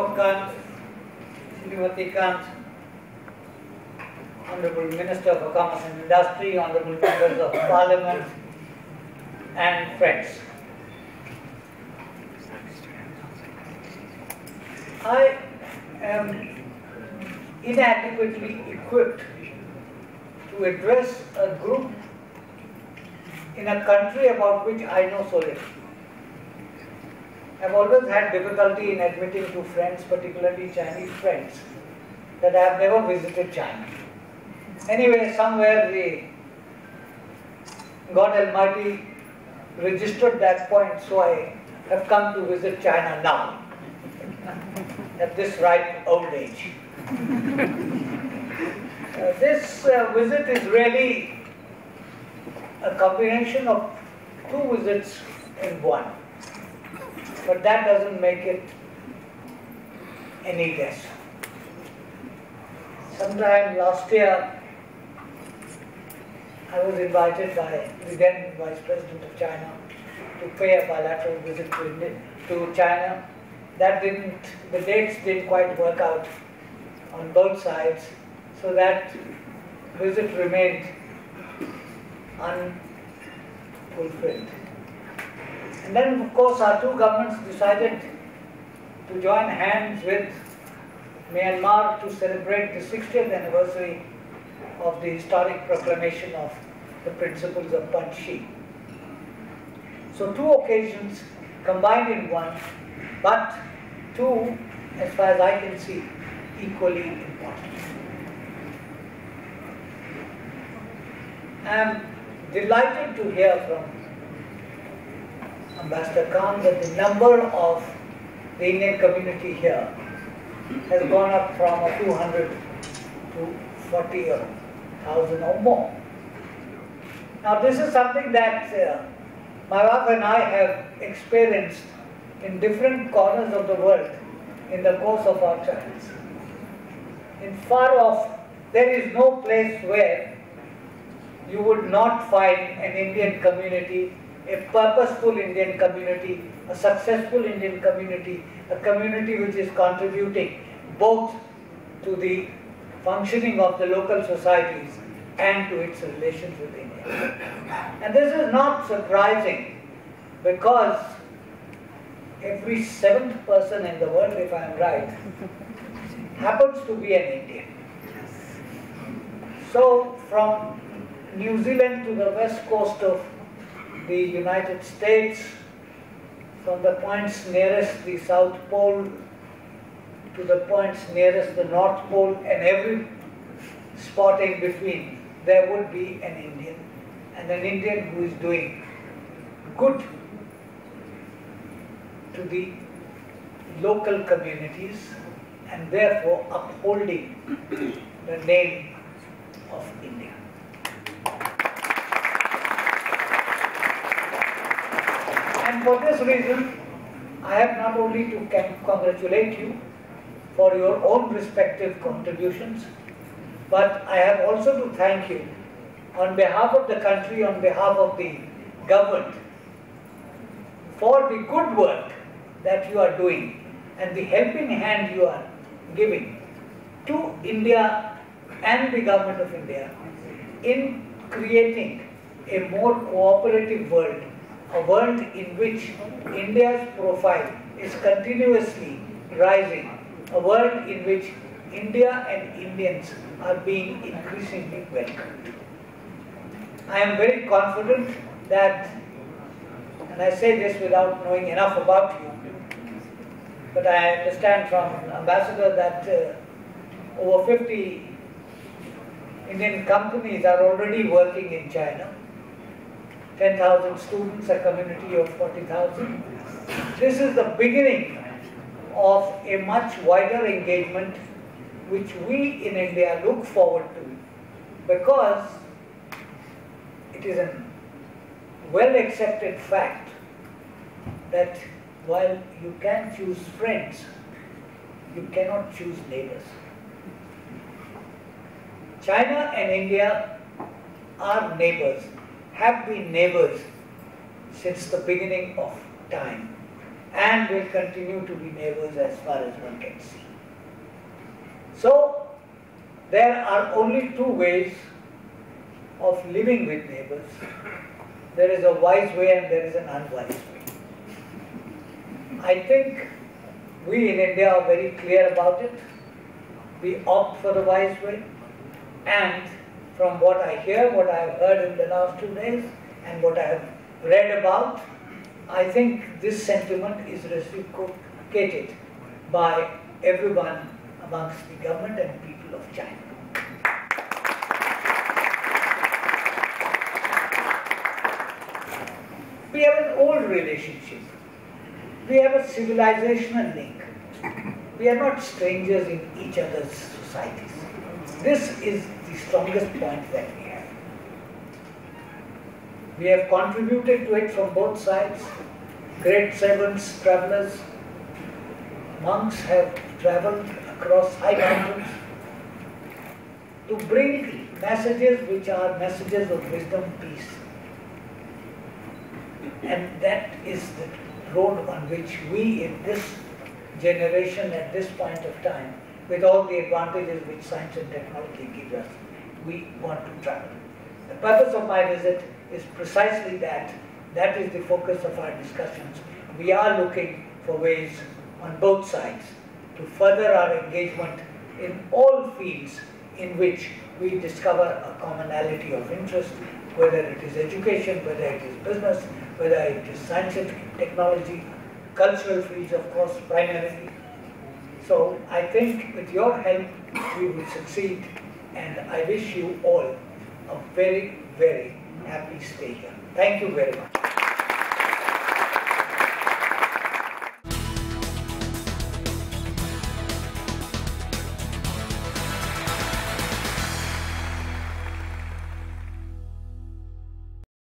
Oh, Ashok Kantha, Srimati Kantha, Honorable Minister for Commerce and Industry, Honorable Members of Parliament, and friends. I am inadequately equipped to address a group in a country about which I know so little. I've always had difficulty in admitting to friends, particularly Chinese friends, that I have never visited China. Anyway, somewhere the God Almighty registered that point, so I have come to visit China now, at this ripe old age. uh, this uh, visit is really a combination of two visits in one. But that doesn't make it any less. Sometime last year, I was invited by the then Vice President of China to pay a bilateral visit to, India, to China. That didn't, the dates didn't quite work out on both sides, so that visit remained unfulfilled. And then, of course, our two governments decided to join hands with Myanmar to celebrate the 60th anniversary of the historic proclamation of the principles of Panchsheel. So two occasions combined in one, but two, as far as I can see, equally important. I am delighted to hear from Ambassador Khan that the number of the Indian community here has gone up from a few hundred to 40,000 or more. Now this is something that uh, my wife and I have experienced in different corners of the world in the course of our travels. In far off, there is no place where you would not find an Indian community, a purposeful Indian community, a successful Indian community, a community which is contributing both to the functioning of the local societies and to its relations with India. And this is not surprising because every seventh person in the world, if I am right, happens to be an Indian. So from New Zealand to the west coast of the United States, from the points nearest the South Pole to the points nearest the North Pole and every spot in between, there would be an Indian and an Indian who is doing good to the local communities and therefore upholding the name of India. And for this reason, I have not only to congratulate you for your own respective contributions, but I have also to thank you on behalf of the country, on behalf of the government, for the good work that you are doing and the helping hand you are giving to India and the government of India in creating a more cooperative world a world in which India's profile is continuously rising, a world in which India and Indians are being increasingly welcomed. I am very confident that, and I say this without knowing enough about you, but I understand from Ambassador that uh, over 50 Indian companies are already working in China 10,000 students, a community of 40,000. This is the beginning of a much wider engagement which we in India look forward to because it is a well accepted fact that while you can choose friends, you cannot choose neighbors. China and India are neighbors have been neighbors since the beginning of time. and will continue to be neighbors as far as one can see. So, there are only two ways of living with neighbors. There is a wise way and there is an unwise way. I think we in India are very clear about it. We opt for the wise way and from what I hear, what I have heard in the last two days and what I have read about, I think this sentiment is reciprocated by everyone amongst the government and people of China. We have an old relationship. We have a civilizational link. We are not strangers in each other's societies. This is the strongest point that we have. We have contributed to it from both sides. Great servants, travelers, monks have traveled across high mountains to bring messages which are messages of wisdom, peace. And that is the road on which we in this generation at this point of time, with all the advantages which science and technology give us, we want to travel. The purpose of my visit is precisely that. That is the focus of our discussions. We are looking for ways on both sides to further our engagement in all fields in which we discover a commonality of interest, whether it is education, whether it is business, whether it is science and technology, cultural fields, of course, primarily. So I think with your help, we will succeed, and I wish you all a very, very happy stay here. Thank you very much.